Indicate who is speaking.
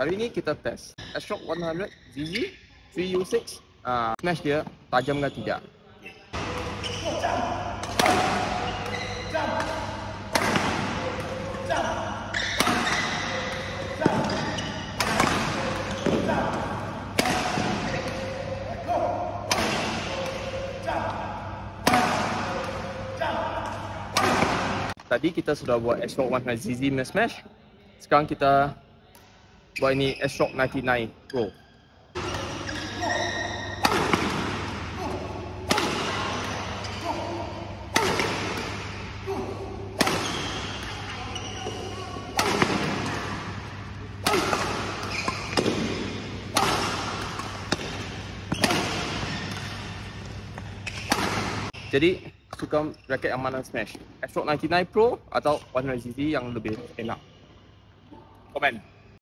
Speaker 1: Kali ni kita test. S-Shock 100 ZZ 3U6 uh, Smash dia tajam ke tidak? Tadi kita sudah buat S-Shock 100 ZZ Smash. Sekarang kita buat ini S-Shock 99 Pro Jadi suka raket yang mana smash? Astro 99 Pro atau 100cc yang lebih enak? Komen.